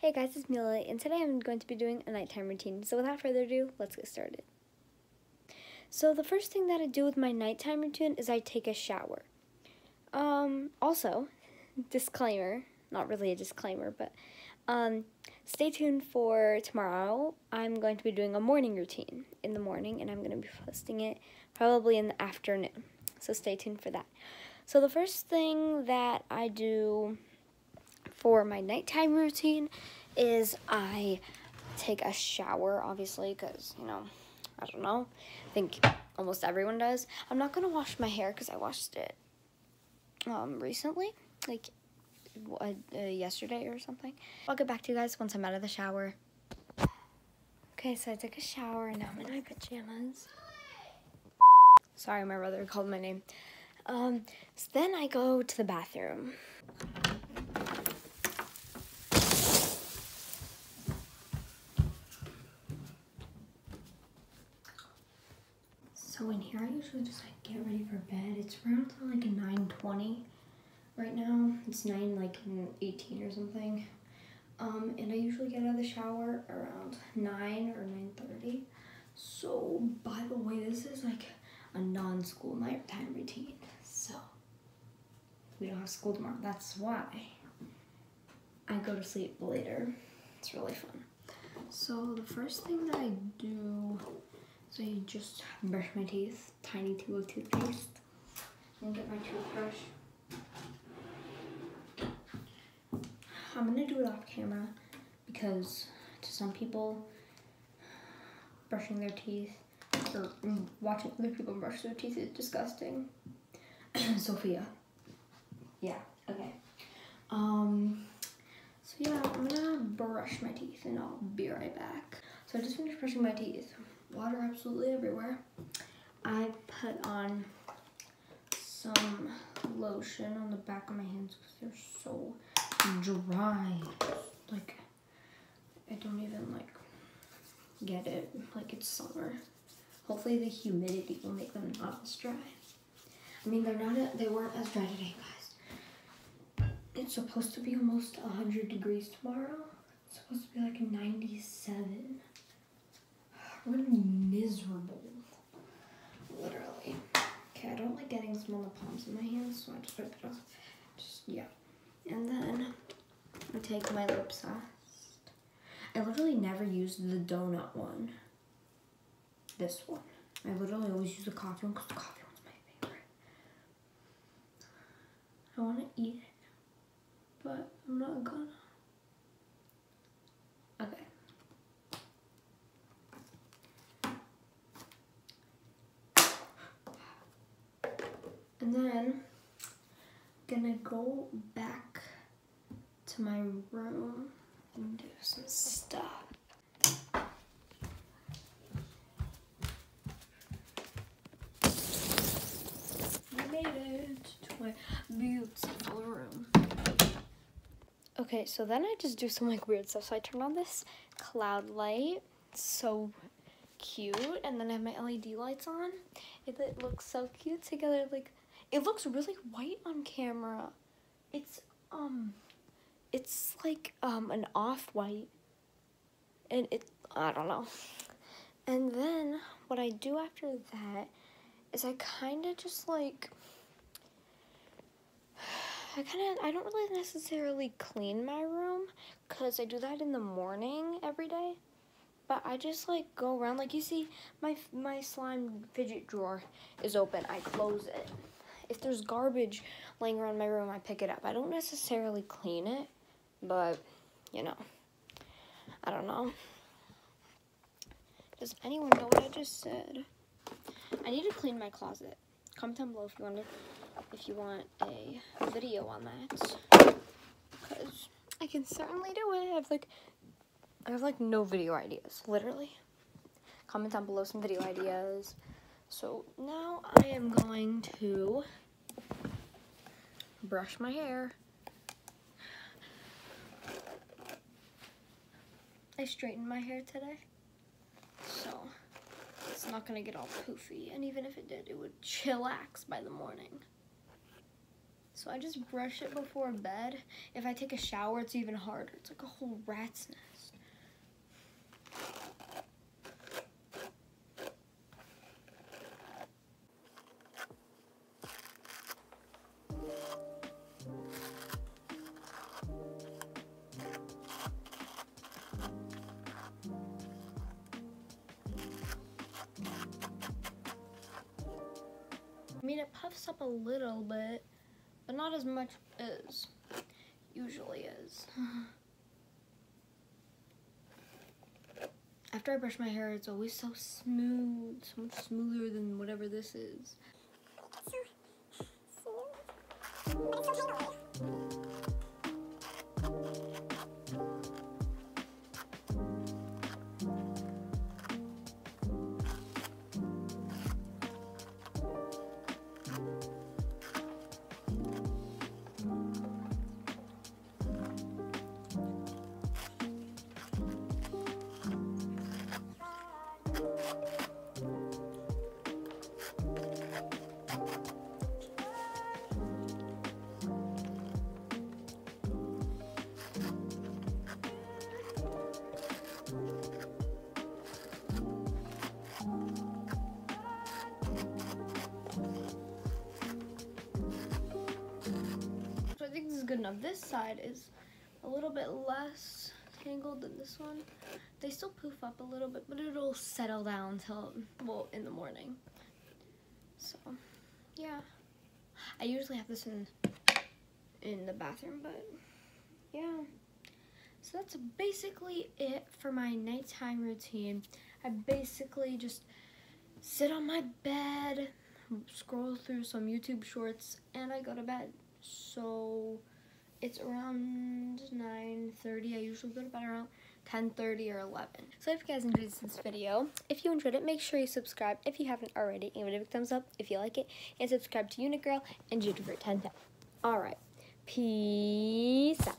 Hey guys, it's Mila, and today I'm going to be doing a nighttime routine. So without further ado, let's get started. So the first thing that I do with my nighttime routine is I take a shower. Um, also, disclaimer, not really a disclaimer, but um, stay tuned for tomorrow. I'm going to be doing a morning routine in the morning, and I'm going to be posting it probably in the afternoon. So stay tuned for that. So the first thing that I do for my nighttime routine is I take a shower, obviously, because, you know, I don't know. I think almost everyone does. I'm not going to wash my hair because I washed it um, recently, like uh, yesterday or something. I'll get back to you guys once I'm out of the shower. Okay, so I took a shower and now I'm in my pajamas. Sorry, my brother called my name. Um, so then I go to the bathroom. So in here, I usually just like get ready for bed. It's around like 9.20 right now. It's 9 like 18 or something. Um, and I usually get out of the shower around 9 or 9.30. So by the way, this is like a non-school nighttime routine. So we don't have school tomorrow. That's why I go to sleep later. It's really fun. So the first thing that I do so I just brush my teeth, tiny tube of toothpaste, and get my toothbrush. I'm gonna do it off camera because to some people, brushing their teeth or watching other people brush their teeth is disgusting. Sophia. Yeah, okay. Um, so yeah, I'm gonna brush my teeth and I'll be right back. So I just finished brushing my teeth water absolutely everywhere. I put on some lotion on the back of my hands because they're so dry. Like, I don't even like get it. Like it's summer. Hopefully the humidity will make them not as dry. I mean, they're not, they weren't as dry today, guys. It's supposed to be almost 100 degrees tomorrow. It's supposed to be like 97. I'm miserable. Literally. Okay, I don't like getting some on the palms of my hands, so I just wipe it off. Just, yeah. And then I take my lip sauce. I literally never use the donut one. This one. I literally always use the coffee one because the coffee one's my favorite. I want to eat it, but I'm not gonna. And then I'm gonna go back to my room and do some stuff. I made it to my beautiful room. Okay, so then I just do some like weird stuff. So I turn on this cloud light. It's so cute. And then I have my LED lights on. It, it looks so cute together. Like it looks really white on camera. It's, um, it's like, um, an off-white. And it, I don't know. And then what I do after that is I kind of just like, I kind of, I don't really necessarily clean my room because I do that in the morning every day. But I just like go around, like you see my, my slime fidget drawer is open. I close it if there's garbage laying around my room, I pick it up. I don't necessarily clean it, but, you know, I don't know. Does anyone know what I just said? I need to clean my closet. Comment down below if you want to, if you want a video on that, because I can certainly do it. I have like, I have like no video ideas, literally. Comment down below some video ideas. So now I am going to brush my hair. I straightened my hair today, so it's not gonna get all poofy. And even if it did, it would chillax by the morning. So I just brush it before bed. If I take a shower, it's even harder. It's like a whole rat's nest. Mean, it puffs up a little bit, but not as much as usually is. After I brush my hair, it's always so smooth, so much smoother than whatever this is. Good enough. This side is a little bit less tangled than this one. They still poof up a little bit, but it'll settle down till, well, in the morning. So, yeah. I usually have this in, in the bathroom, but yeah. So that's basically it for my nighttime routine. I basically just sit on my bed, scroll through some YouTube shorts, and I go to bed. So it's around 9.30. I usually go to bed around 10.30 or 11. So if you guys enjoyed this video, if you enjoyed it, make sure you subscribe if you haven't already. Give it a thumbs up if you like it. And subscribe to Unit Girl and Juniper 1010. Alright. Peace out.